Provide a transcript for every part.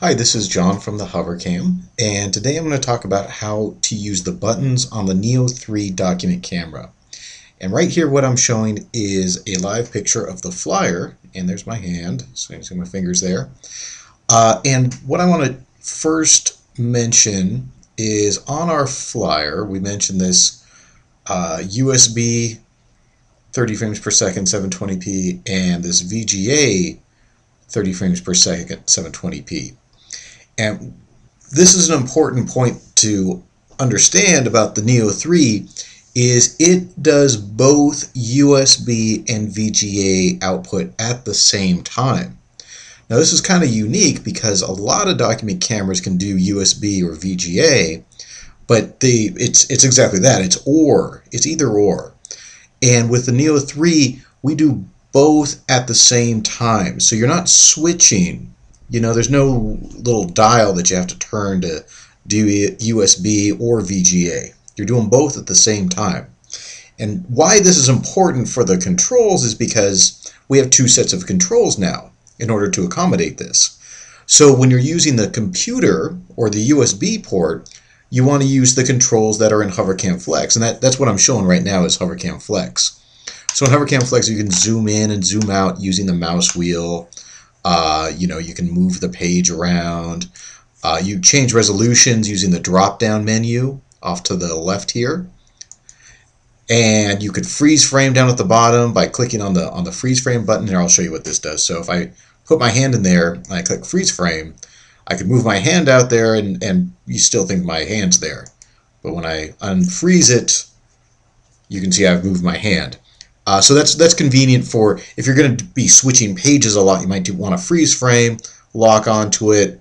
Hi, this is John from the HoverCam, and today I'm going to talk about how to use the buttons on the Neo 3 document camera. And right here what I'm showing is a live picture of the flyer, and there's my hand, so you can see my fingers there. Uh, and what I want to first mention is on our flyer, we mentioned this uh, USB 30 frames per second 720p and this VGA 30 frames per second 720p. And this is an important point to understand about the Neo 3 is it does both USB and VGA output at the same time. Now this is kind of unique because a lot of document cameras can do USB or VGA, but the it's it's exactly that. It's or. It's either or. And with the Neo 3, we do both at the same time. So you're not switching. You know, there's no little dial that you have to turn to do USB or VGA. You're doing both at the same time. And why this is important for the controls is because we have two sets of controls now in order to accommodate this. So when you're using the computer or the USB port, you want to use the controls that are in HoverCam Flex. And that, that's what I'm showing right now is HoverCam Flex. So in HoverCam Flex, you can zoom in and zoom out using the mouse wheel. Uh, you know, you can move the page around. Uh, you change resolutions using the drop-down menu off to the left here. And you could freeze frame down at the bottom by clicking on the on the freeze frame button. Here, I'll show you what this does. So if I put my hand in there and I click freeze frame, I could move my hand out there and, and you still think my hand's there. But when I unfreeze it, you can see I've moved my hand. Uh, so that's that's convenient for if you're going to be switching pages a lot, you might want to freeze frame, lock onto it,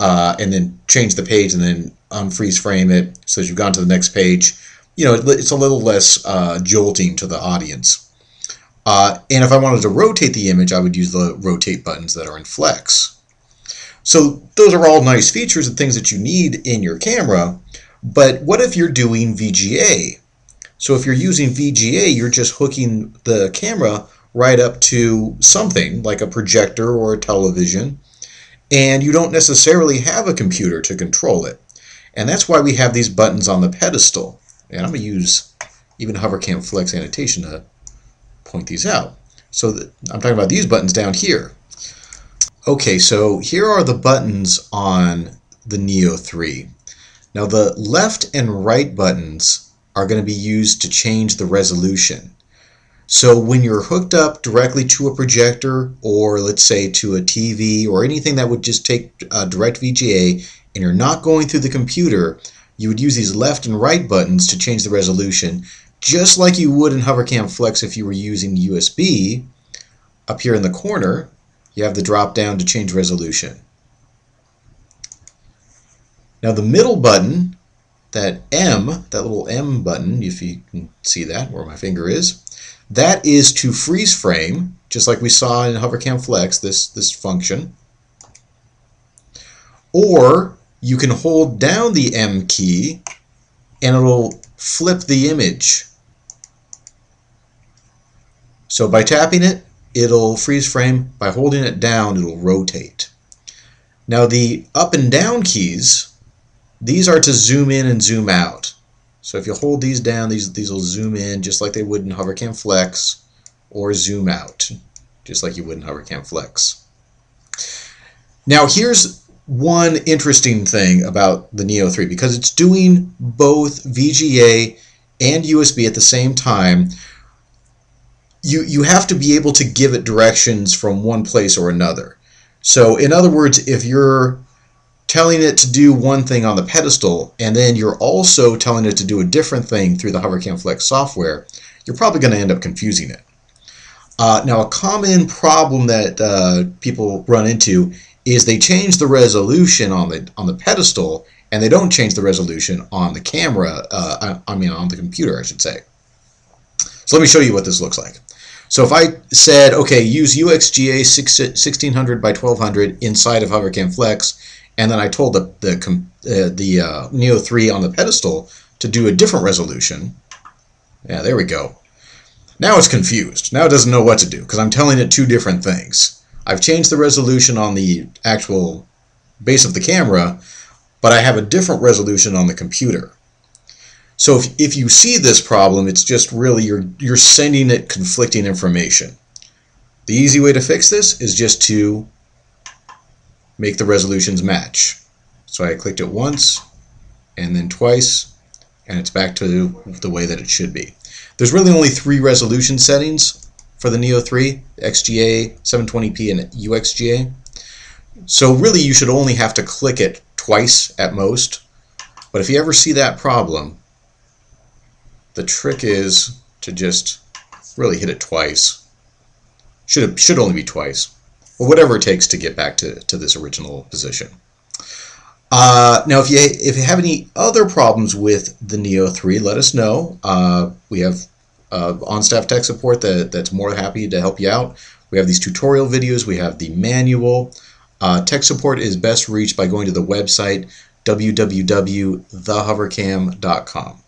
uh, and then change the page and then unfreeze frame it so that you've gone to the next page. You know, it's a little less uh, jolting to the audience. Uh, and if I wanted to rotate the image, I would use the rotate buttons that are in Flex. So those are all nice features and things that you need in your camera. But what if you're doing VGA? So if you're using VGA, you're just hooking the camera right up to something like a projector or a television, and you don't necessarily have a computer to control it. And that's why we have these buttons on the pedestal. And I'm going to use even HoverCam Flex annotation to point these out. So I'm talking about these buttons down here. Okay, so here are the buttons on the Neo 3. Now the left and right buttons are going to be used to change the resolution. So when you're hooked up directly to a projector or let's say to a TV or anything that would just take uh, direct VGA and you're not going through the computer, you would use these left and right buttons to change the resolution just like you would in HoverCam Flex if you were using USB up here in the corner you have the drop down to change resolution. Now the middle button, that M, that little M button, if you can see that where my finger is, that is to freeze frame, just like we saw in HoverCam Flex, this, this function. Or you can hold down the M key and it'll flip the image. So by tapping it, it'll freeze frame. By holding it down, it'll rotate. Now the up and down keys, these are to zoom in and zoom out. So if you hold these down, these, these will zoom in just like they would in HoverCam Flex, or zoom out, just like you would in HoverCam Flex. Now here's one interesting thing about the Neo 3, because it's doing both VGA and USB at the same time, you, you have to be able to give it directions from one place or another. So in other words, if you're telling it to do one thing on the pedestal and then you're also telling it to do a different thing through the HoverCam Flex software, you're probably going to end up confusing it. Uh, now, a common problem that uh, people run into is they change the resolution on the on the pedestal and they don't change the resolution on the camera. Uh, I mean, on the computer, I should say. So let me show you what this looks like. So if I said, okay, use UXGA 1600 by 1200 inside of HoverCam Flex, and then I told the the, uh, the uh, Neo 3 on the pedestal to do a different resolution, yeah, there we go. Now it's confused. Now it doesn't know what to do because I'm telling it two different things. I've changed the resolution on the actual base of the camera, but I have a different resolution on the computer. So if, if you see this problem, it's just really you're, you're sending it conflicting information. The easy way to fix this is just to make the resolutions match. So I clicked it once and then twice and it's back to the way that it should be. There's really only three resolution settings for the Neo 3, XGA, 720p, and UXGA. So really you should only have to click it twice at most. But if you ever see that problem, the trick is to just really hit it twice. Should, should only be twice. Or whatever it takes to get back to, to this original position. Uh, now, if you if you have any other problems with the Neo 3, let us know. Uh, we have uh, on-staff tech support that, that's more happy to help you out. We have these tutorial videos. We have the manual. Uh, tech support is best reached by going to the website www.thehovercam.com.